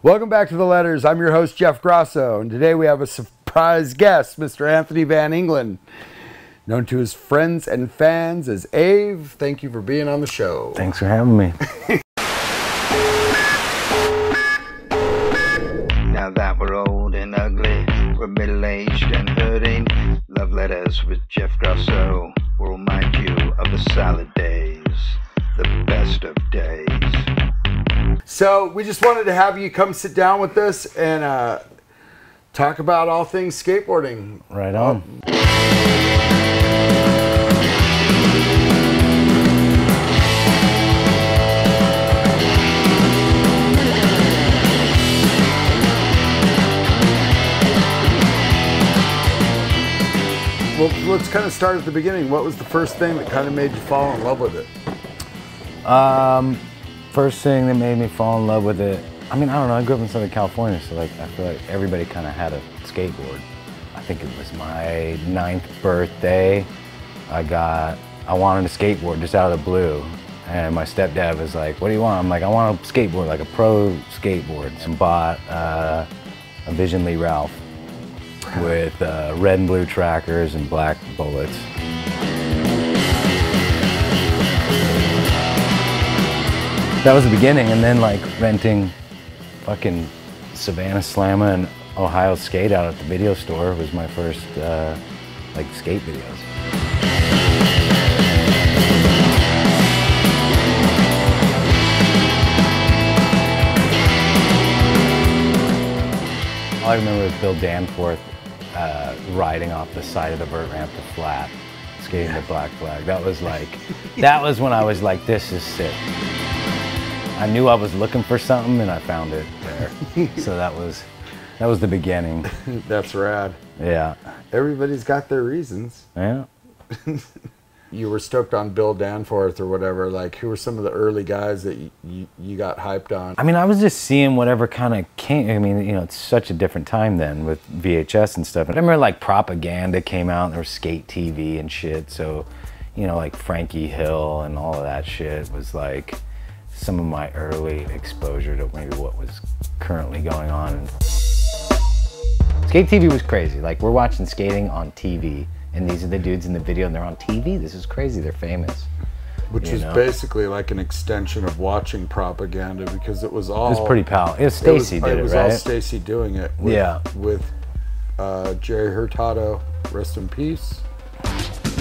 Welcome back to the letters. I'm your host, Jeff Grosso, and today we have a surprise guest, Mr. Anthony Van Engelen, known to his friends and fans as AVE. Thank you for being on the show. Thanks for having me. Now that we're old and ugly, we're middle aged and hurting. Love letters with Jeff Grosso will remind you of the salad days, the best of days. So we just wanted to have you come sit down with us and uh, talk about all things skateboarding. Right on. Well, let's kind of start at the beginning. What was the first thing that kind of made you fall in love with it? Um, first thing that made me fall in love with it, I mean, I don't know, I grew up in Southern California, so like, I feel like everybody kind of had a skateboard. I think it was my ninth birthday. I got, I wanted a skateboard just out of the blue. And my stepdad was like, what do you want? I'm like, I want a skateboard, like a pro skateboard. And bought uh, a Vision Lee Ralph with uh, red and blue trackers and black bullets. That was the beginning, and then like renting fucking Savannah Slamma and Ohio Skate out at the video store was my first uh, like skate videos. All I remember was Bill Danforth uh, riding off the side of the vert ramp to flat, skating the black flag. That was like, that was when I was like, this is sick. I knew I was looking for something and I found it there. so that was, that was the beginning. That's rad. Yeah. Everybody's got their reasons. Yeah. You were stoked on Bill Danforth or whatever. Like, who were some of the early guys that you, you, you got hyped on? I mean, I was just seeing whatever kind of came. I mean, you know, it's such a different time then with VHS and stuff. I remember like propaganda came out and there was skate TV and shit. So, you know, like Frankie Hill and all of that shit was like some of my early exposure to maybe what was currently going on. Skate TV was crazy. Like we're watching skating on TV and these are the dudes in the video and they're on TV. This is crazy. They're famous. Which is know? basically like an extension of watching propaganda because it was all. It was pretty pal. It was Stacy did It it, was all right? Stacy doing it. With, Yeah. With uh, Jerry Hurtado, rest in peace.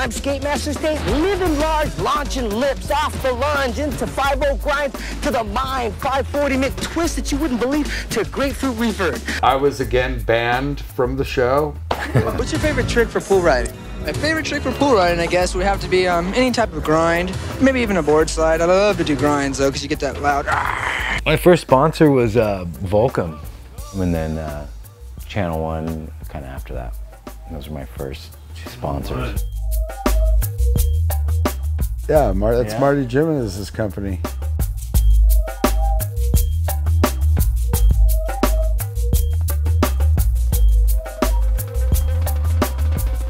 I'm Skatemaster Tate, living large, launching lips off the lunge into 5 grinds to the mind, 540 mid twist that you wouldn't believe to grapefruit revert. I was again banned from the show. What's your favorite trick for pool riding? My favorite trick for pool riding, I guess, would have to be um, any type of grind, maybe even a board slide. I love to do grinds though, because you get that loud. My first sponsor was uh, Volcom, and then uh, Channel One kind of after that. Those were my first sponsors. Yeah, Mar- that's Yeah. Marty Jimenez's company.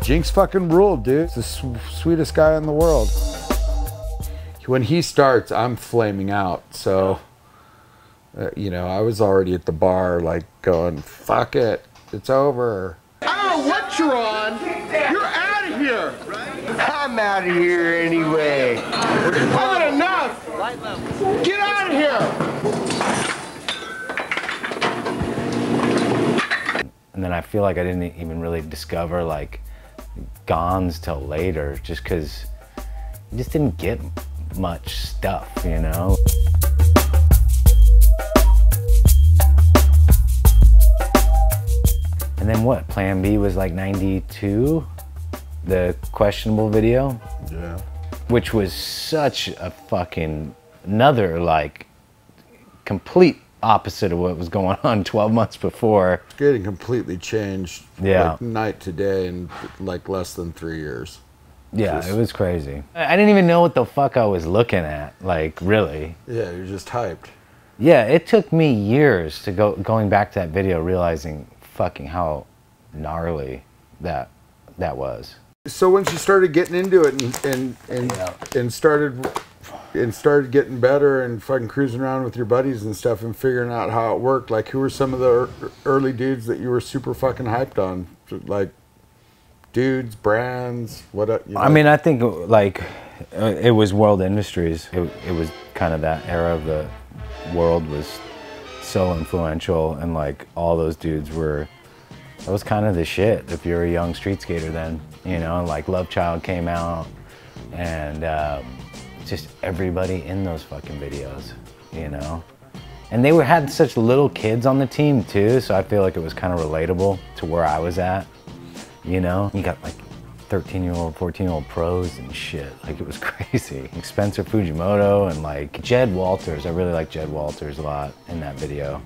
Jinx fucking ruled, dude. He's the sw- sweetest guy in the world. When he starts, I'm flaming out. So, uh, you know, I was already at the bar, like going, fuck it, it's over. I don't know what you're on. You're out of here. I'm out of here anyway. I've had enough. Get out of here. And then I feel like I didn't even really discover like Gonz till later, just because you just didn't get much stuff, you know. And then what? Plan B was like 92, the questionable video. Yeah. which was such a fucking another like complete opposite of what was going on 12 months before. Skating completely changed. Yeah. Like night to day in like less than three years. Yeah, Just- it was crazy. I I didn't even know what the fuck I was looking at, like really. Yeah, you're just hyped. Yeah, it took me years to go going back to that video realizing fucking how gnarly that that was. So when you started getting into it and and and, Yeah. and started and started getting better and fucking cruising around with your buddies and stuff and figuring out how it worked, like who were some of the early dudes that you were super fucking hyped on? Like dudes, brands, what? You know? I mean, I think like uh, it was World Industries. It, it was kind of that era of the world was so influential, and like all those dudes were. That was kind of the shit if you're a young street skater then, you know. Like Love Child came out, and um, just everybody in those fucking videos, you know. And they were had such little kids on the team too, so I feel like it was kind of relatable to where I was at you know? You got like 13 year old, 14 year old pros and shit. Like it was crazy. Spencer Fujimoto and like Jed Walters. I really like Jed Walters a lot in that video.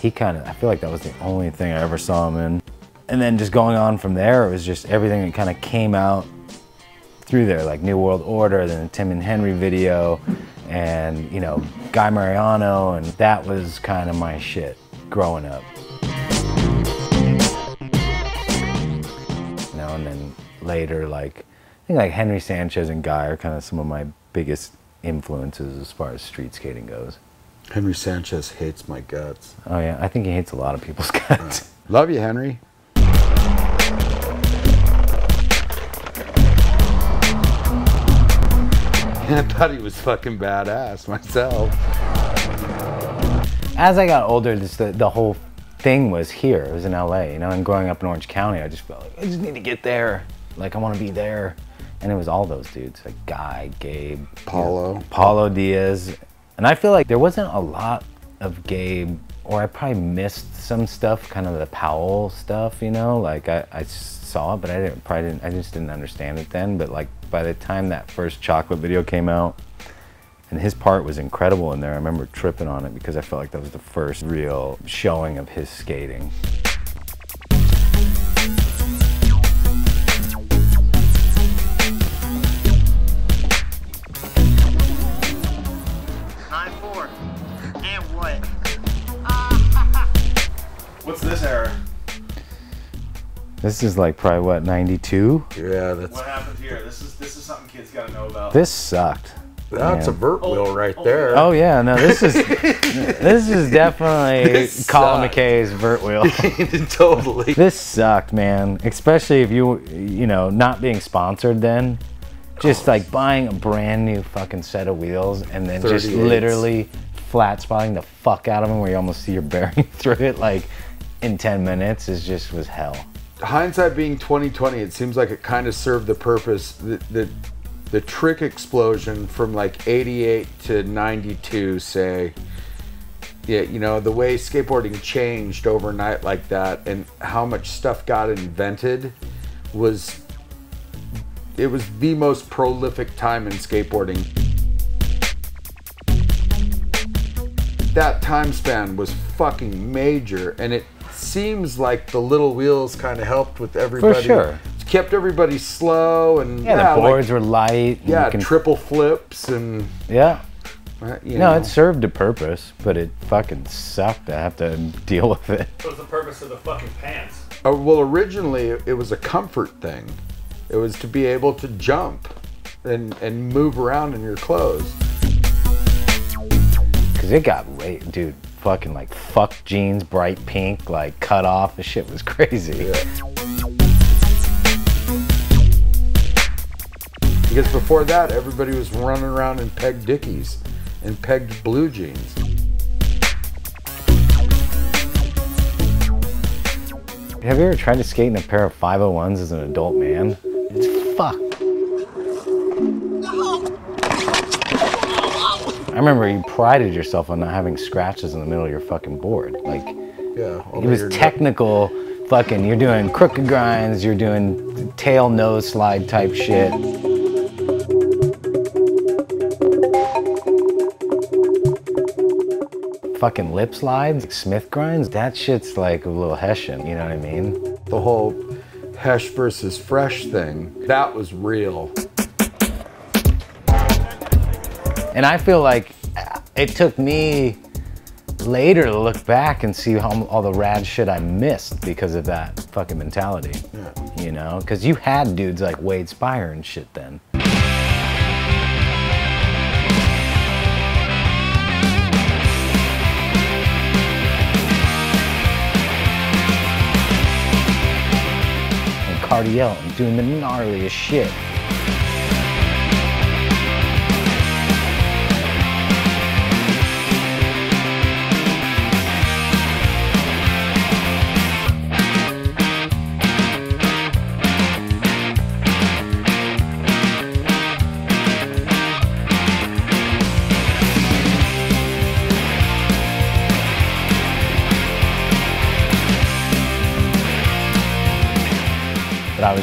He kind of, I feel like that was the only thing I ever saw him in. And then just going on from there, it was just everything that kind of came out through there, like New World Order, then the Tim and Henry video, and you know, Guy Mariano, and that was kind of my shit growing up. you know, and then later, like, I think like Henry Sanchez and Guy are kind of some of my biggest influences as far as street skating goes. Henry Sanchez hates my guts. Oh yeah, I think he hates a lot of people's guts. Love you, Henry. I thought he was fucking badass myself. As I got older, this, the, the whole thing was here. It was in LA, you know, and growing up in Orange County, I just felt like, I just need to get there. Like, I want to be there. And it was all those dudes, like Guy, Gabe, Paulo. Paulo Diaz. And I feel like there wasn't a lot of Gabe, or I probably missed some stuff, kind of the Powell stuff, you know? Like I, I saw it, but I didn't, probably didn't, I just didn't understand it then. But like by the time that first chocolate video came out, and his part was incredible in there, I remember tripping on it because I felt like that was the first real showing of his skating. This is like probably what, 92? Yeah, that's What happened here? This is this is something kids gotta know about. This sucked. that's a vert oh, wheel oh, right there. Oh yeah, no, this is this is definitely This Colin sucked. McKay's vert wheel. totally. this sucked, man. Especially if you you know not being sponsored then, just oh. like buying a brand new fucking set of wheels and then just literally flat spotting the fuck out of them where you almost see your bearing through it like in 10 minutes is just was hell. Hindsight being 2020 it seems like it kind of served the purpose the, the the trick explosion from like 88 to 92 say. Yeah you know the way skateboarding changed overnight like that and how much stuff got invented was it was the most prolific time in skateboarding. That time span was fucking major and it seems like the little wheels kind of helped with everybody For sure. kept everybody slow and Yeah, like- the boards were light. yeah can- triple flips and yeah. uh, you No, know. it served a purpose, but it fucking sucked to have to deal with it. What was the purpose of the fucking pants? Uh, well originally it was a comfort thing it was to be able to jump and and move around in your clothes Cause it got way, dude, fucking like fuck jeans, bright pink, like cut off. The shit was crazy. because before that everybody was running around in pegged dickies and pegged blue jeans Have you ever tried to skate in a pair of 501s as an adult man? It's fucked. I remember you prided yourself on not having scratches in the middle of your fucking board. Like, yeah it was technical fucking, you're doing crooked grinds, you're doing tail nose slide type shit. Fucking lip slides, Smith grinds, that shit's like a little Hessian, you know what I mean? the whole Hesh versus Fresh thing. That was real. And I feel like it took me later to look back and see how all the rad shit I missed because of that fucking mentality. Yeah. You know, because you had dudes like Wade Speyer and shit then. and Cardiel doing the gnarliest shit.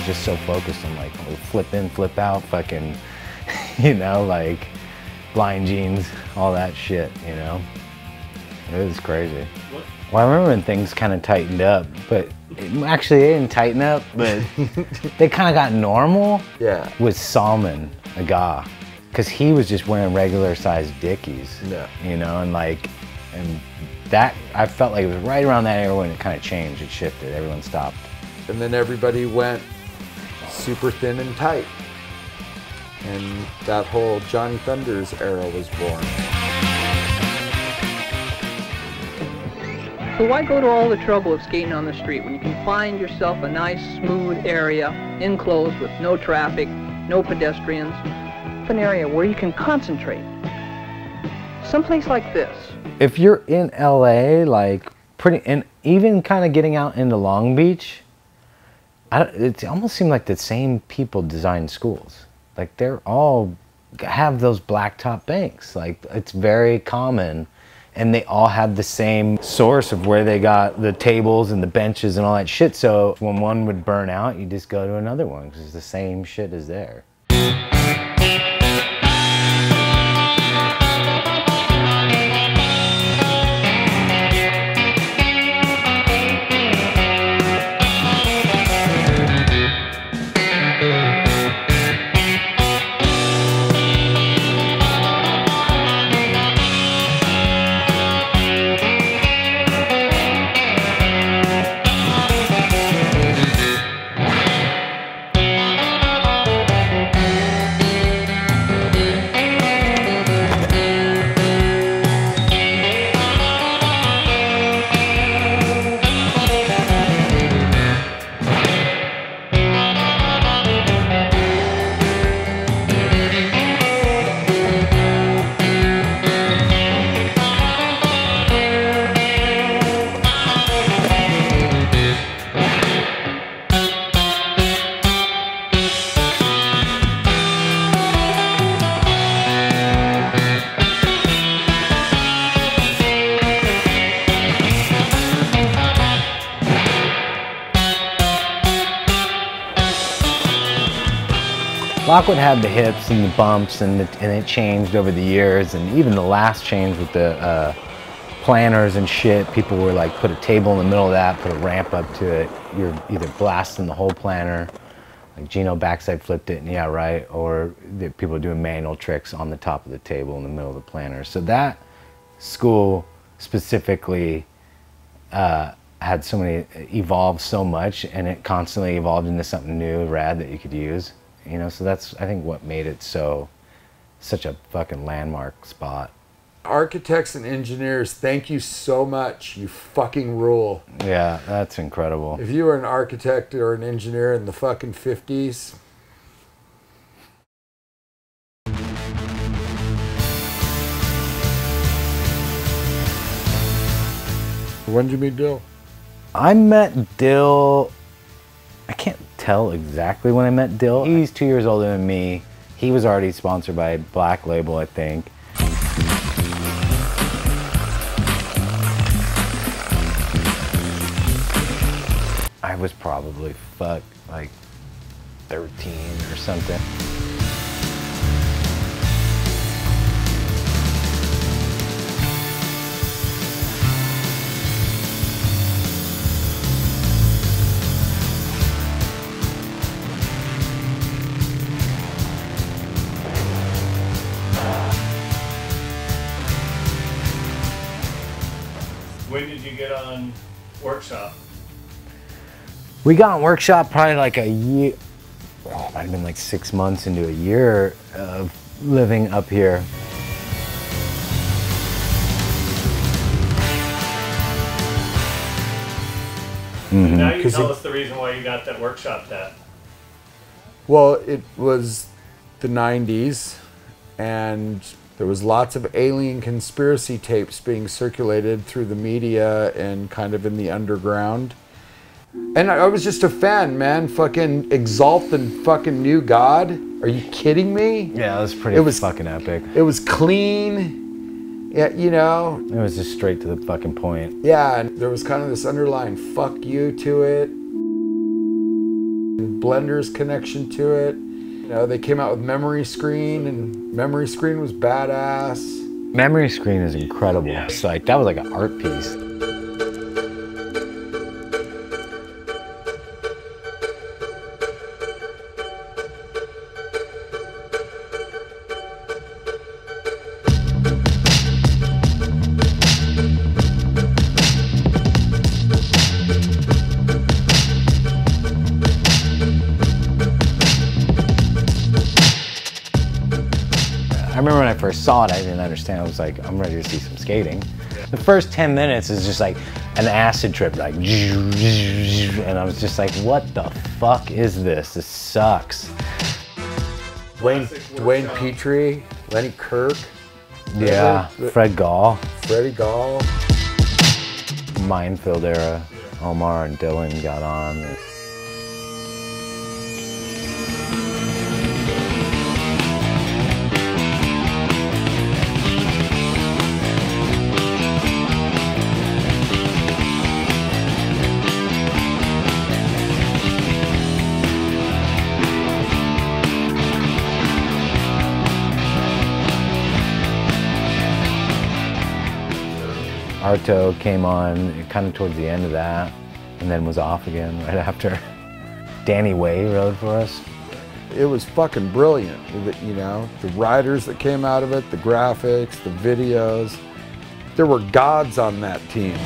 Was just so focused on like flip in, flip out, fucking, you know, like blind jeans, all that shit, you know. It was crazy. Well, I remember when things kind of tightened up, but it, actually they didn't tighten up, but they kind of got normal Yeah. with Salman Agah, because he was just wearing regular sized Dickies. Yeah. You know, and like, and that I felt like it was right around that era when it kind of changed, it shifted, everyone stopped. And then everybody went super thin and tight. And that whole Johnny Thunders era was born. So why go to all the trouble of skating on the street when you can find yourself a nice, smooth area, enclosed with no traffic, no pedestrians, an area where you can concentrate? Someplace like this. if you're in LA, like pretty, and even kind of getting out into Long Beach, I, don't- it almost seemed like the same people design schools. Like they're all have those blacktop banks. Like it's very common, and they all have the same source of where they got the tables and the benches and all that shit. So when one would burn out, you just go to another one because the same shit is there. Lockwood had the hips and the bumps, and it, and it changed over the years, and even the last change with the uh, planters and shit. People were like, put a table in the middle of that, put a ramp up to it. You're either blasting the whole planter, like Gino backside flipped it, and yeah, right, or the, people doing manual tricks on the top of the table in the middle of the planter. So that school specifically uh, had so many evolved so much, and it constantly evolved into something new, rad that you could use. You know, so that's I think what made it so such a fucking landmark spot. Architects and engineers, thank you so much. You fucking rule. Yeah, that's incredible. If you were an architect or an engineer in the fucking 50s, when did you meet Dill? I met Dill. I can't tell exactly when I met Dill. He's two years older than me. He was already sponsored by Black Label, I think. I was probably fuck like 13 or something. On workshop? We got on workshop probably like a year, oh, might have been like six months into a year of living up here. Now mm-hmm. you tell it- us the reason why you got that workshop that. Well, it was the 90s, and there was lots of alien conspiracy tapes being circulated through the media and kind of in the underground. And I I was just a fan, man. Fucking exalt the fucking new God. Are you kidding me? Yeah, it was pretty It was- fucking epic. It was clean. Yeah, you know, It was just straight to the fucking point. yeah, and there was kind of this underlying fuck you to it. And Blender's connection to it. You know, they came out with Memory Screen, and Memory Screen was badass. Memory Screen is incredible. It's like that was like an art piece. Saw it, I didn't understand. I was like, I'm ready to see some skating. The first 10 minutes is just like an acid trip, like, and I was just like, what the fuck is this? This sucks. Dwayne, Duane Pitre, Lenny Kirk, Yeah, the- Fred Gall, Freddie Gall. Minefield era, Omar and Dylan got on. Came on kind of towards the end of that, and then was off again right after. Danny Way rode for us. It was fucking brilliant. You know, the riders that came out of it, the graphics, the videos. There were gods on that team.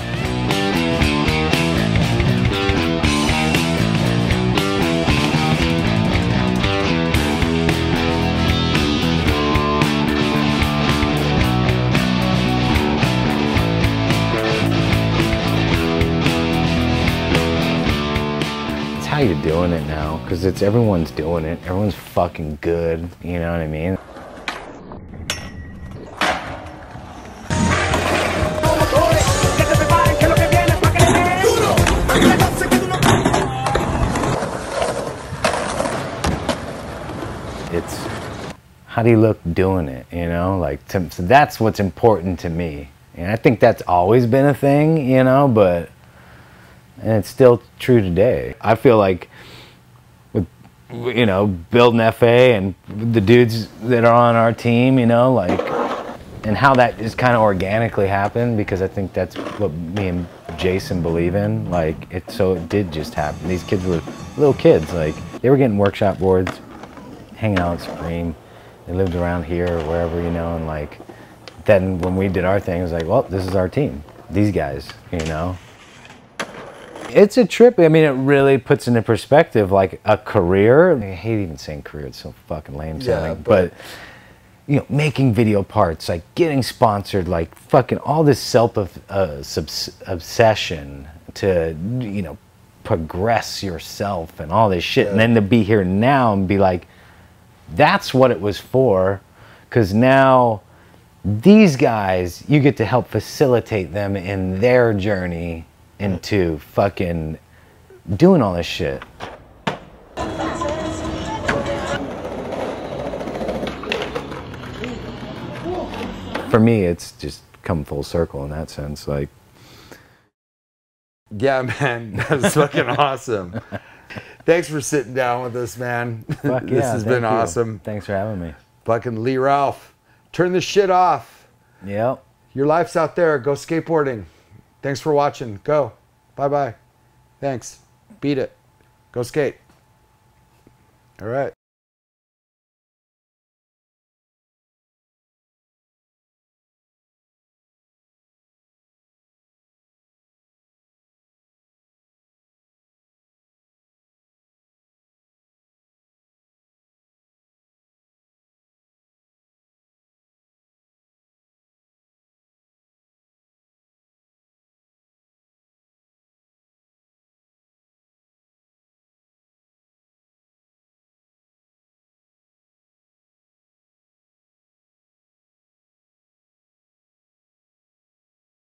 Doing it now, because it's everyone's doing it. Everyone's fucking good. You know what I mean? It's how do you look doing it? You know, like to, so that's what's important to me, and I think that's always been a thing. You know, but and it's still true today. I feel like with you know building FA and the dudes that are on our team, you know, like and how that just kind of organically happened because I think that's what me and Jason believe in. Like it, so it did just happen. These kids were little kids, like they were getting workshop boards, hanging out at. They lived around here or wherever, you know, and like then when we did our thing, it was like, well, this is our team. These guys, you know. It's a trip. I mean, it really puts into perspective like a career. I hate even saying career; it's so fucking lame Yeah, but- but you know, making video parts, like getting sponsored, like fucking all this self of uh, subs- obsession to you know progress yourself and all this shit, and then to be here now and be like, that's what it was for, because now these guys, you get to help facilitate them in their journey into fucking doing all this shit. For me, it's just come full circle in that sense. Like, Yeah, man, that's fucking awesome. Thanks for sitting down with us, man. fuck this yeah, has been you. awesome. Thanks for having me. Fucking Lee Ralph, turn this shit off. Yep. Your life's out there. Go skateboarding. Thanks for watching. Go. Bye bye. Thanks. Beat it. Go skate. All right.